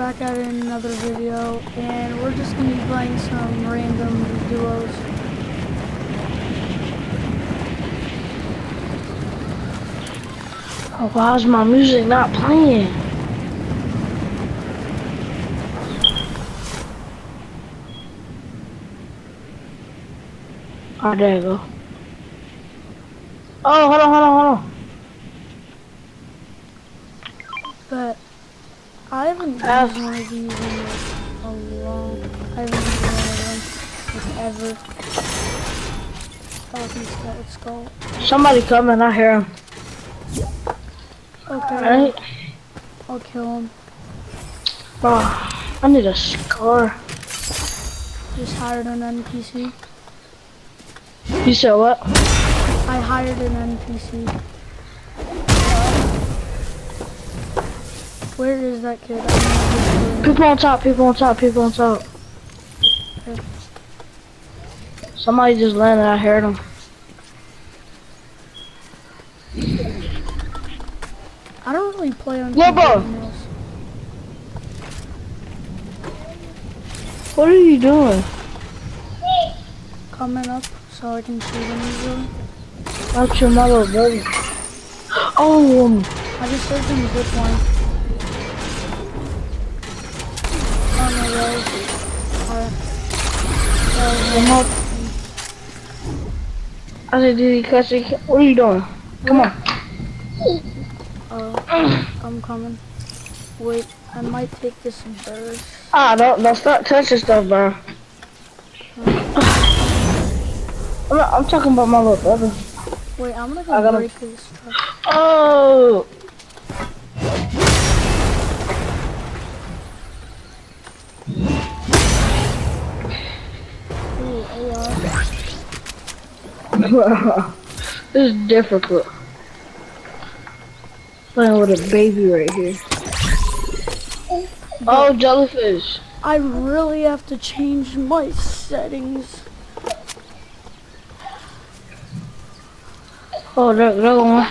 back at another video, and we're just gonna be playing some random duos. Oh, why is my music not playing? Oh, there you go. Oh, hold on, hold on, hold on. But I haven't used Uh, one of these in a long. I haven't used one of them ever. Scout Skull. Somebody coming, I hear him. Okay, Right? I'll kill him. Oh, I need a scar. Just hired an NPC. You said what? I hired an NPC. Where is that kid? I don't know which People on top, people on top, people on top. Okay. Somebody just landed, I heard him. I don't really play on Lobo! What are you doing? Coming up so I can see them easily. That's your mother, baby. Oh, um, I just heard them zip line. I said, did he catch? What are you doing? Come on. Uh, I'm coming. Wait, I might take this bird. Ah, don't, don't start touching stuff, bro. I'm, not, I'm talking about my little brother. Wait, I'm gonna I go break this truck. Oh! this is difficult. Playing with a baby right here. Oh, jellyfish. I really have to change my settings. Oh, there, there one.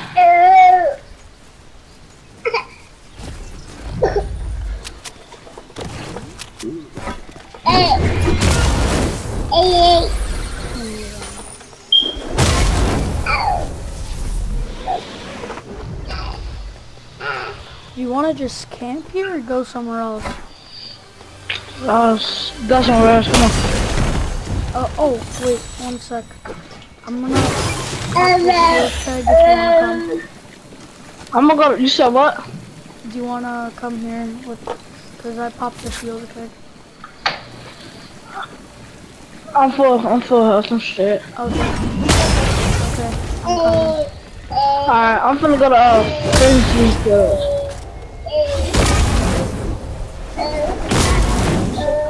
Do you want to just camp here or go somewhere else? Oh, s- got somewhere else. Come on. Uh, oh, wait, one sec. I'm gonna pop this tag if you wanna I'm gonna go. You said what? Do you wanna come here with? Cause I popped the shield tag. I'm full. I'm full health and shit. Okay. Okay. I'm coming. Alright, I'm finna go to uh, these girls.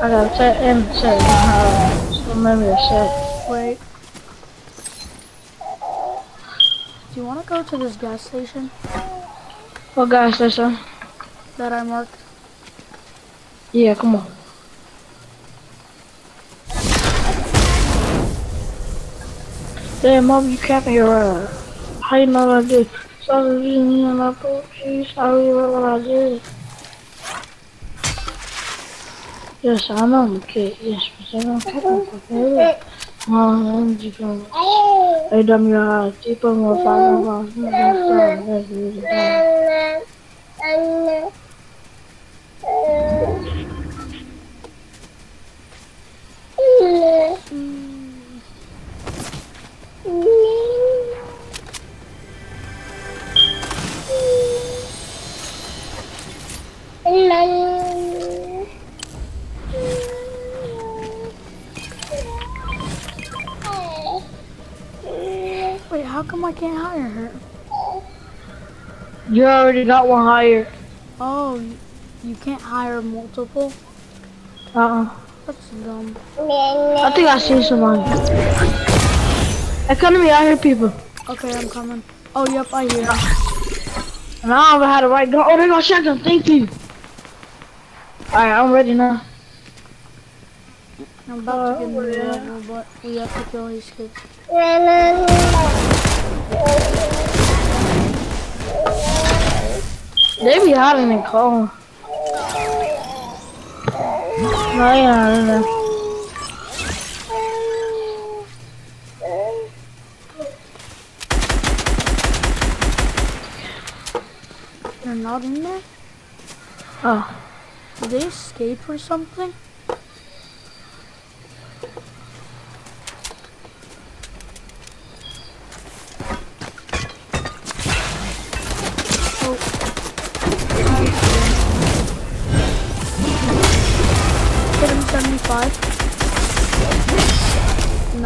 I gotta set and set. Uh, maybe a set. Wait. Do you wanna go to this gas station What said so? that I marked? Yeah, come on. Damn, mom, you capping your uh, how you know what I did? Sorry, you know my poetry. Sorry, what I did. I know I'm a kid. Yes, but I don't care for it. Oh, and you can. Hey, dumb, you're high. Deep on how come I can't hire her? You already got one hired. Oh, you can't hire multiple? Uh-uh. That's dumb. I think I seen someone. Hey, come to me, I hear people. Okay, I'm coming. Oh, yep, I hear. And I don't know how to write gun. Oh, they got shotgun. Thank you. Alright, I'm ready now. I'm about to get a new level, but we have to kill these kids. They be hiding in calling. No, yeah, no, no. They're not in there? Oh, Did they escape or something?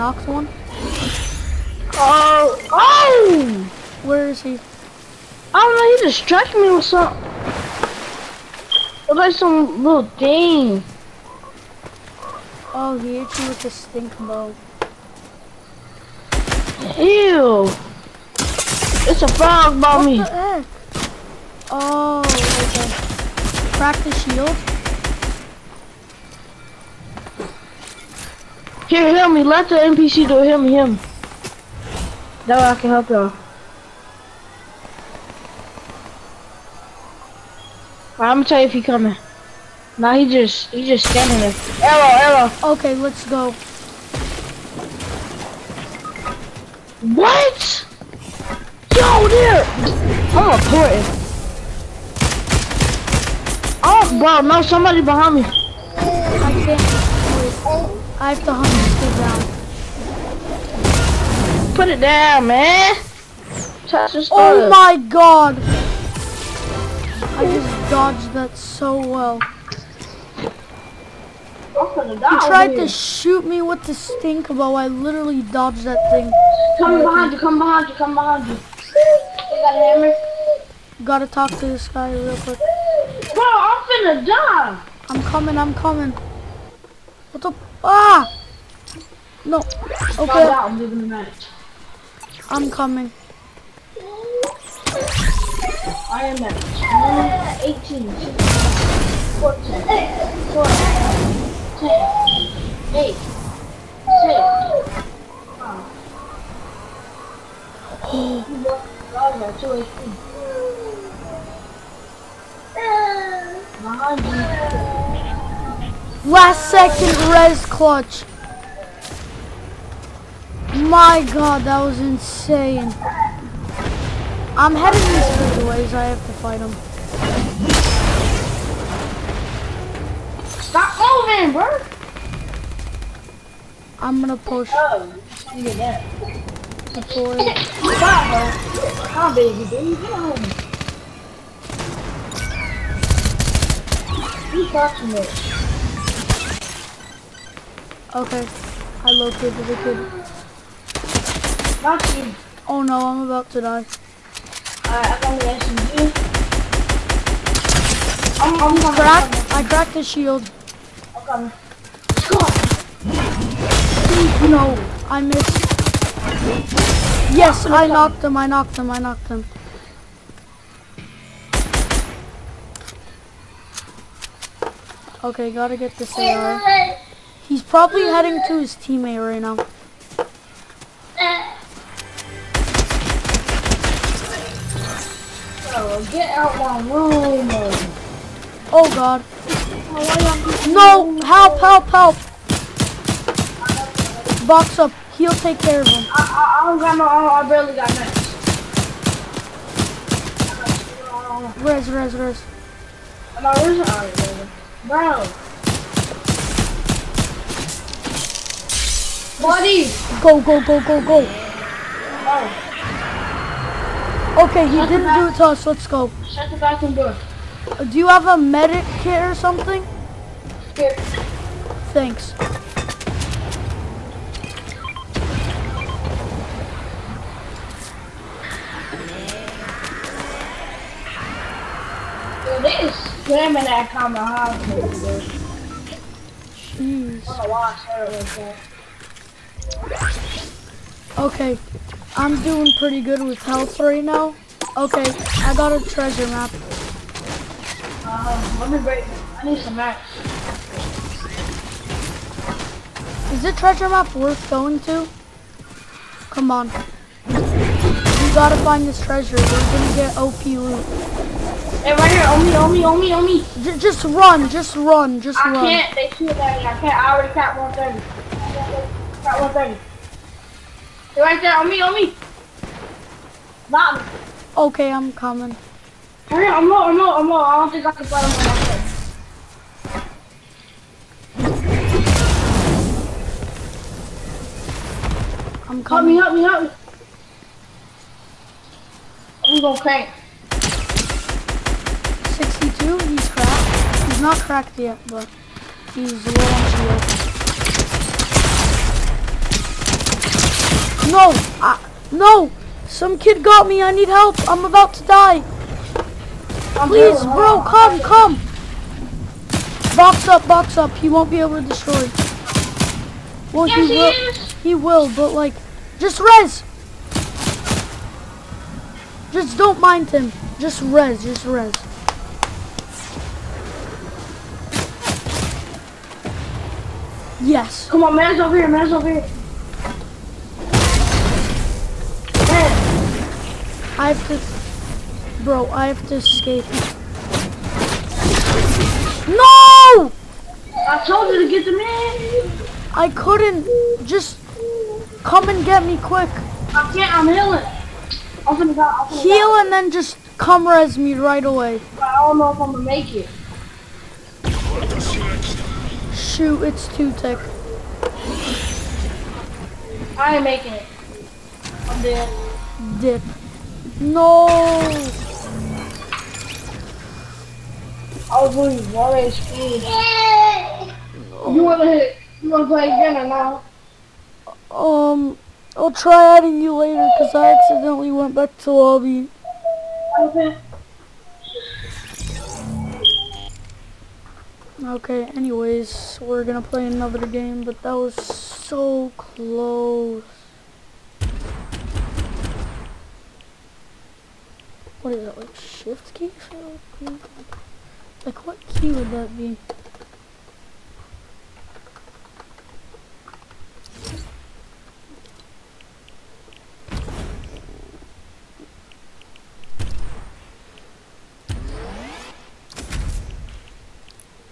Knocked one. oh, oh! Where is he? I don't know. He distracted me with some. Look like some little thing. Oh, he hit you with the stink bow. Ew! It's a frog by What me. the heck? Oh, okay. Crack the shield. Here, heal me. Let the NPC do. Heal me, heal me. That way I can help y'all. Alright, I'm gonna tell you if he coming. Nah, he just, he just standing there. Arrow, arrow. Okay, let's go. What? Yo, there. I'm reporting. Oh, bro, no, somebody behind me. I can't. Wait. I have to hunt this dude down. Put it down, man. Oh my god! I just dodged that so well. He tried to shoot me with the stink bow. I literally dodged that thing. Come behind you, come behind you, come behind you. You got a hammer? Gotta talk to this guy real quick. Bro, I'm finna die. I'm coming, I'm coming. What the? Ah! No. Okay, I'm leaving the match. I'm coming. I am at 18, 14, 12, 10, 8, 6, 5. I 2 HP. Behind you. Last second res clutch. My god, that was insane. I'm heading these further ways. I have to fight him. Stop moving, bro. I'm gonna push Oh, you get that. boy. Stop, bro. Come on, baby, baby. Come on. You touching it. Okay, I located the kid. Not you. Oh no, I'm about to die. Alright, I got the SMG. I'm, I'm coming. Cracked. I cracked the shield. I'm coming. Let's go. No, I missed. Yes, I knocked him. I knocked him. I knocked him. Okay, gotta get this AR. He's probably heading to his teammate right now. Oh, get out my room. Oh god. No! Help, help, help! Box up. He'll take care of him. I, I, I don't got no, I, I barely got nuts. Res, res, res. Not losing already. Bro. Buddy. Go, go, go, go, go. Oh, Okay, he didn't do it to us. Let's go. shut the bathroom door. Uh, Do you have a medic kit or something? Here. Thanks. They is that common hospital. Jeez. I don't know why I said it like that. Okay, I'm doing pretty good with health right now. Okay, I got a treasure map. Uh, let me break. I need some max. Is the treasure map worth going to? Come on. We gotta find this treasure. We're gonna get OP loot. Hey, right here, on me, on me, on me, on me. J- just run, just run, just I run. can't, they shoot at me. I can't, I already capped 130. Got 130. Hey, right there, on me, on me. Not me. Okay, I'm coming. Hurry up, I'm low, I'm low, I'm low. I don't think I can fight him on my head. I'm Help coming. me, help me, help me. We gonna crank. 62, he's cracked. He's not cracked yet, but he's low on shield. No! I, no! Some kid got me, I need help! I'm about to die! Please, bro, come, come! Box up, box up. He won't be able to destroy. Well, Yes, he he will. is. He will, but like, just res. Just don't mind him. Just res, just res. Yes. Come on, man's over here, man's over here. I have to, bro. I have to escape. No! I told you to get the man. I couldn't. Just come and get me quick. I can't, I'm healing. I'm die, I'm finna Heal and then just come res me right away. I don't know if I'm gonna make it. Shoot, it's too thick. I ain't making it. I'm dead. Dip. No! I was losing one HP. You wanna hit? You wanna play again or not? Um, I'll try adding you later because I accidentally went back to lobby. Okay. Okay, anyways, we're gonna play another game, but that was so close. What is that, like shift key? Like what key would that be?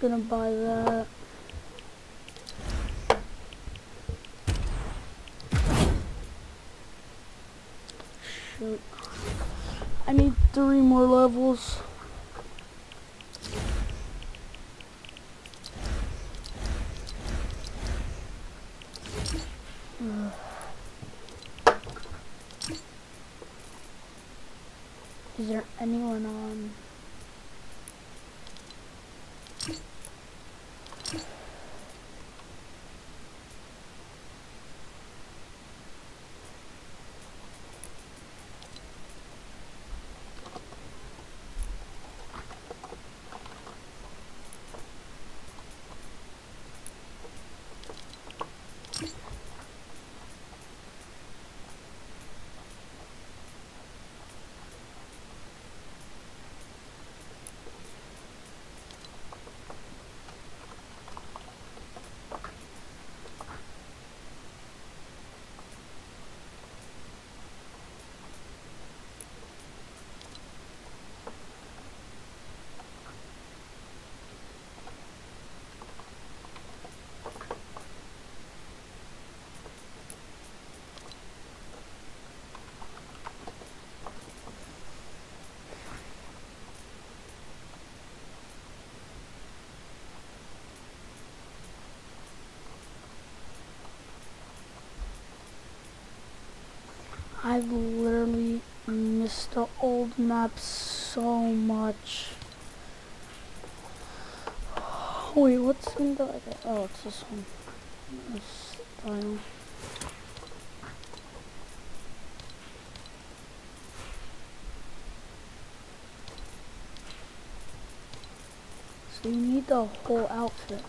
Gonna buy that. Shoot. I need three more levels. Is there anyone on? I've literally missed the old map so much. Wait, what's in I? Oh, it's this one. This. So you need the whole outfit.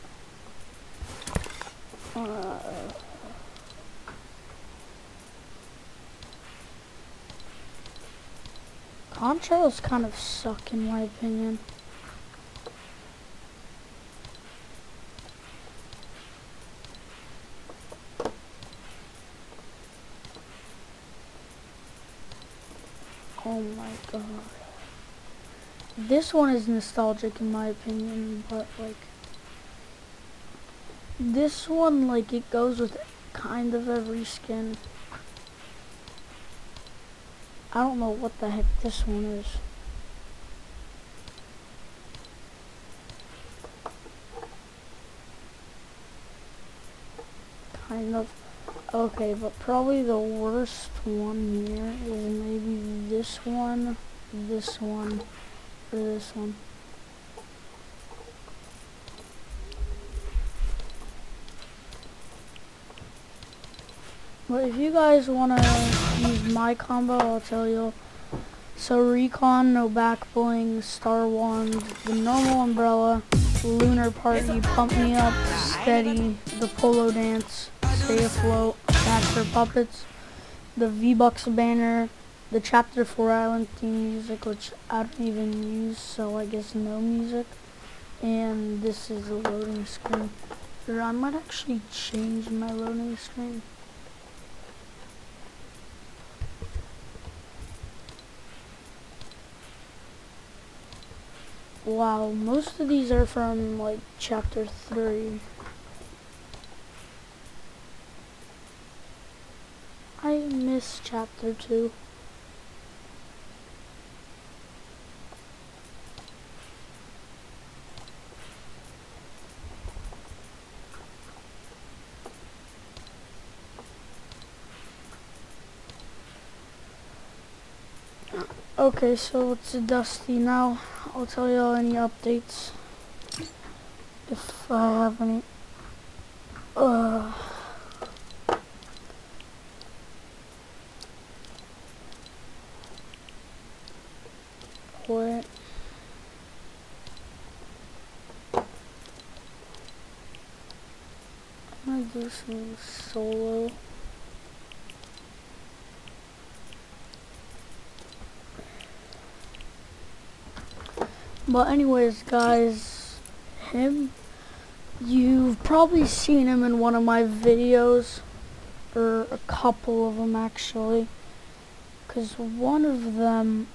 Uh, Contrails kind of suck in my opinion. Oh my god. this one is nostalgic in my opinion, but like this one like it goes with kind of every skin. I don't know what the heck this one is. Kind of. Okay, but probably the worst one here is maybe this one, this one, or this one. But if you guys want to use my combo, I'll tell you. So Recon, no back bling, Star Wand, the normal umbrella, Lunar Party, Pump Me Up, Steady, the Polo Dance, Stay Afloat, Master Puppets, the V-Bucks banner, the Chapter 4 Island theme music, which I don't even use, so I guess no music. And this is a loading screen. I might actually change my loading screen. Wow, most of these are from like chapter 3. I miss chapter 2. Okay, so it's Dusty now. I'll tell you all any updates if I have any. Uh? I'm gonna do some solo. But anyways, guys, him, you've probably seen him in one of my videos, or a couple of them actually, because one of them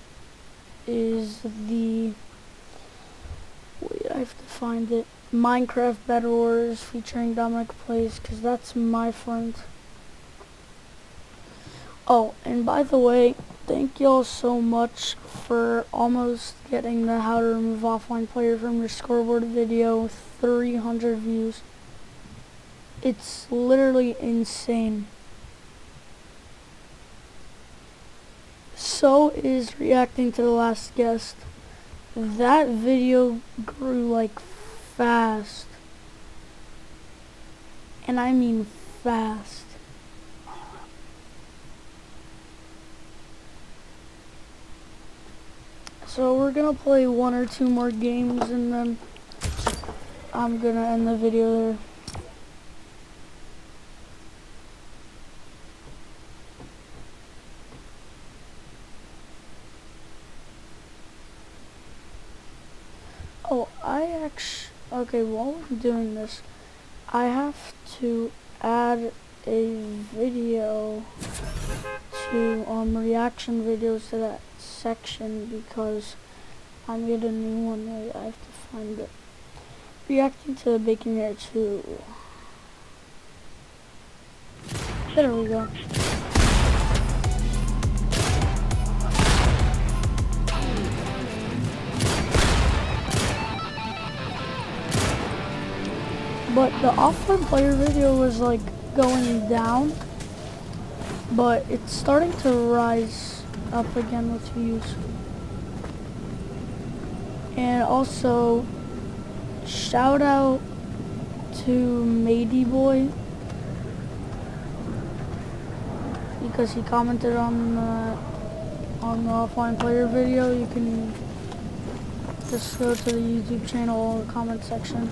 is the, wait, I have to find it, Minecraft Bed Wars featuring Dominic Plays, because that's my friend. Oh, and by the way, thank y'all so much for almost getting the how to remove offline player from your scoreboard video 300 views. It's literally insane. So is reacting to the last guest. That video grew like fast. And I mean fast. So we're gonna play one or two more games and then I'm gonna end the video there. Oh, I actually, okay, while I'm doing this, I have to add a video to um, reaction videos to that section because I made a new one. Wait, I have to find it. Reacting to the Bacon Hair 2. There we go. But the offline player video was like going down, but it's starting to rise up again with views. And also, shout out to Mady Boy because he commented on the on the offline player video. You can just go to the YouTube channel comment section.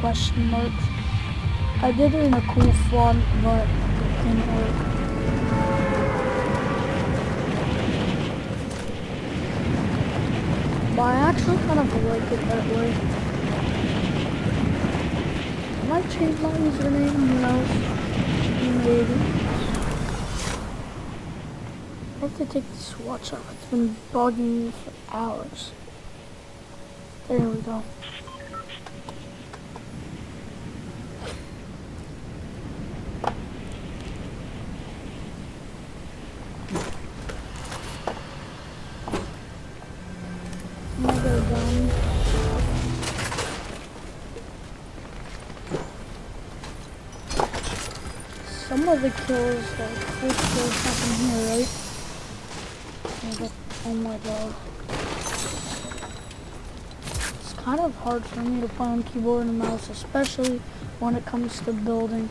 Question marks. I did it in a cool font, but it didn't work. But I actually kind of like it that way. I might change my username, knows? Maybe. I have to take this watch off. It's been bugging me for hours. There we go. The kills, like first kills happen here, right? Oh, my god. It's kind of hard for me to play on keyboard and mouse, especially when it comes to building.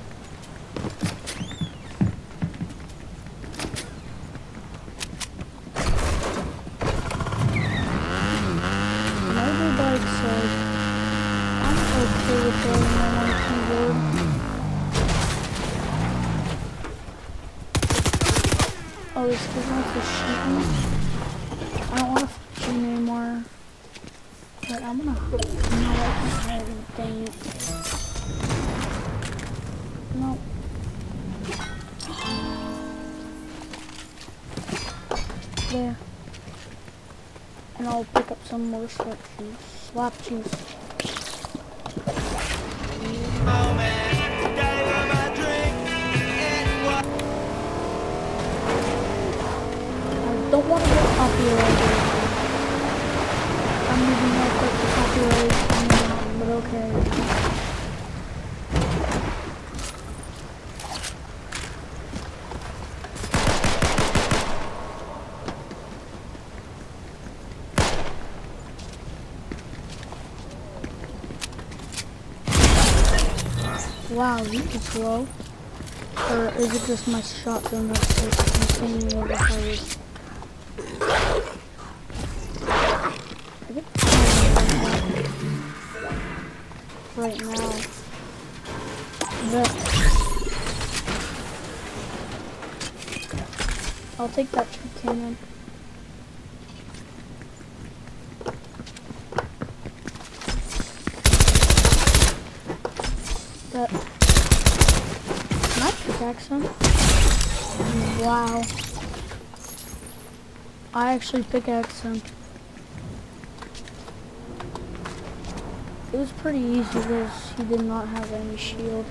Oh, this kid wants to shoot me. I don't want to fight you anymore. But I'm gonna. No, I can't hide him. Dang it. No. There. And I'll pick up some more slap juice. Slap juice. I I'm using my clip to copyright, but okay. Wow, you can slow. Or is it just my shotgun that's like insanely right now. But I'll take that tree cannon. That I pickaxe him? Wow. I actually pickaxed him. It was pretty easy because he did not have any shield.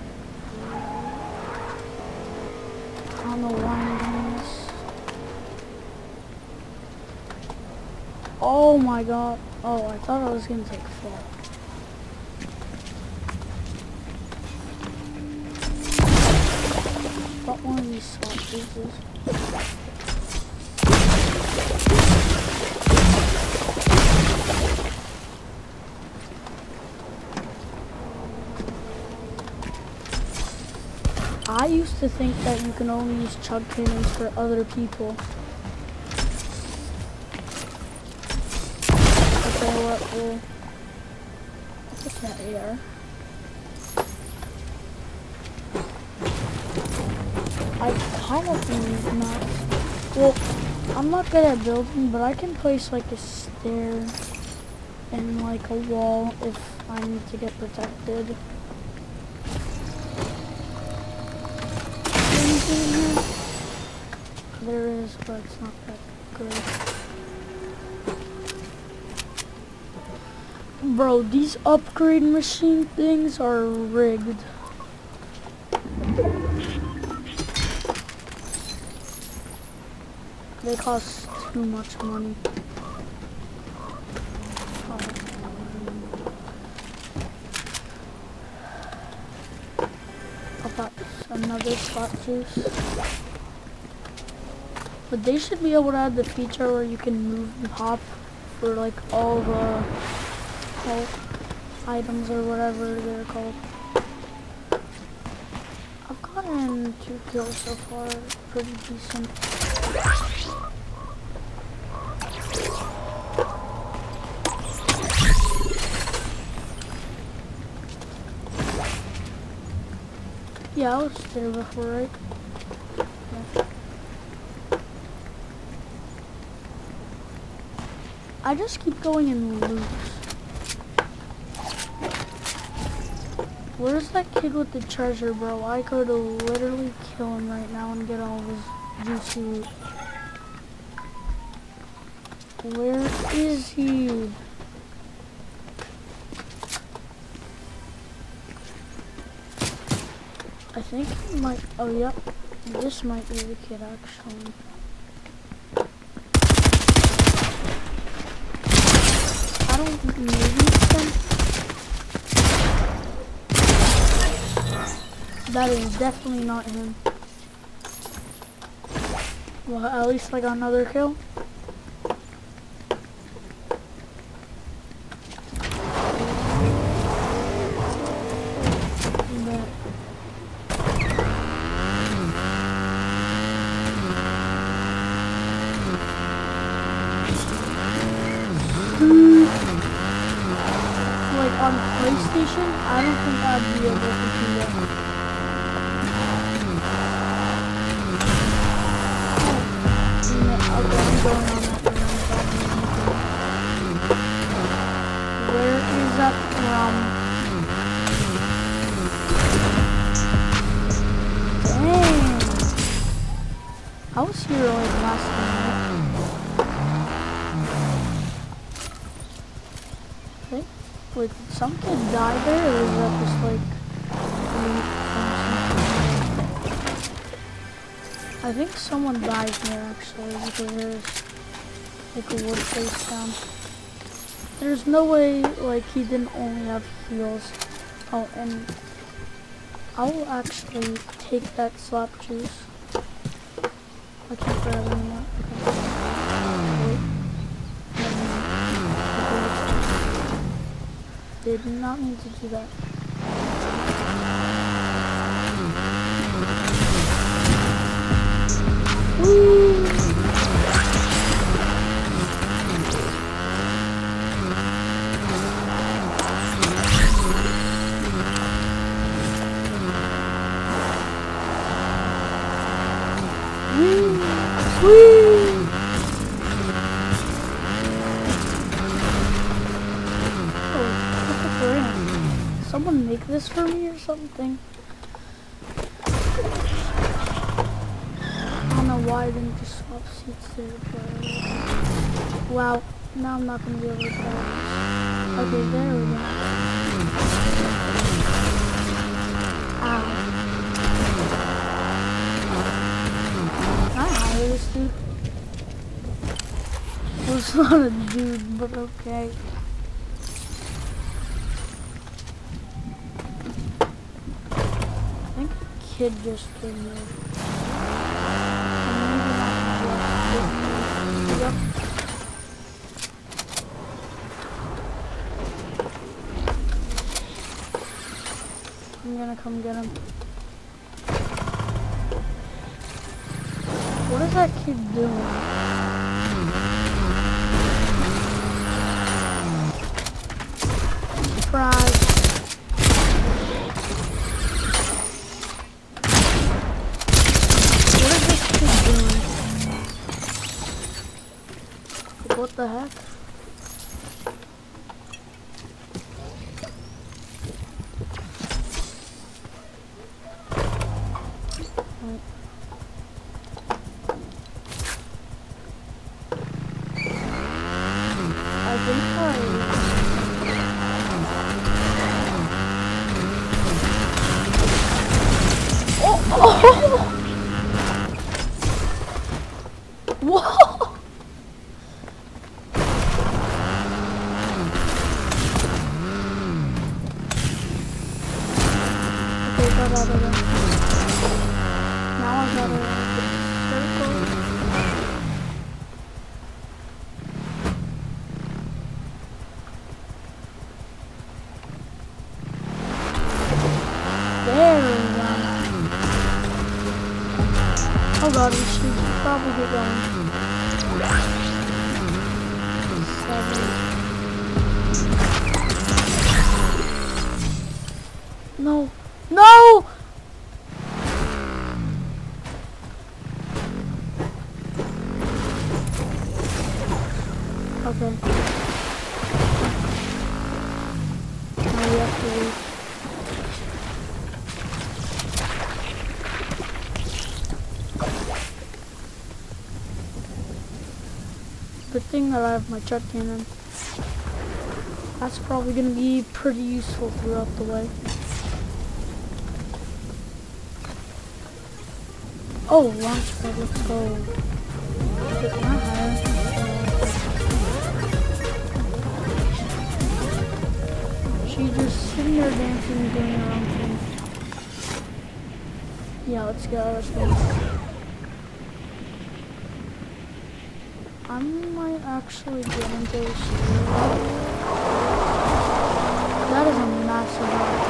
I'm doing this. Oh my god. Oh, I thought I was gonna take fall. Got one of these slot pieces. I used to think that you can only use chug cannons for other people. Okay, what will put that here. I kind of think not. Well, I'm not good at building, but I can place like a stair and like a wall if I need to get protected. But it's not that good. Bro, these upgrade machine things are rigged. They cost too much money. Another slap juice. But they should be able to add the feature where you can move and hop for like all the health items or whatever they're called. I've gotten two kills so far, pretty decent. Yeah, I was there before, right? I just keep going in loops. Where's that kid with the treasure, bro? I could literally kill him right now and get all his juicy loot. Where is he? I think he might, oh yep, this might be the kid actually. Don't. That is definitely not him. Well, at least I got another kill. Okay. Did some kid die there, or is that just like? I think someone died here actually because there's like a wood face down. There's no way like he didn't only have heals. Oh, and I'll actually take that slap juice. I can't grab anymore. Did not Someone make this for me or something? I don't know why I didn't just swap seats there, but... Wow, now I'm not gonna be able to tell. Okay, there we go. Ow. Can I it's not a dude, but okay. I think a kid just came here. I'm gonna come get him. What is that kid doing? What the heck? Probably get going. Seven. No. No! That I have my chug cannon. That's probably going to be pretty useful throughout the way. Oh, launch pad, let's go. Get my higher. She just sitting there dancing, doing her own thing. Yeah, let's go, let's go. I might actually get into this. That is a massive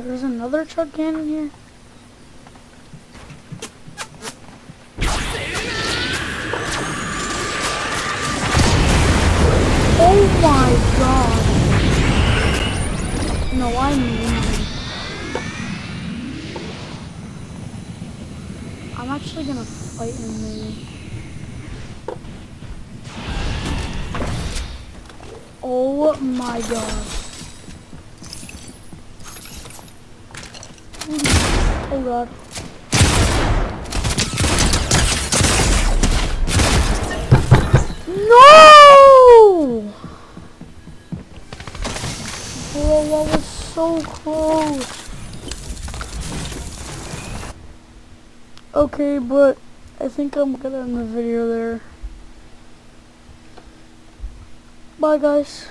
there's another chug cannon here. Okay, but I think I'm gonna end the video there. Bye, guys.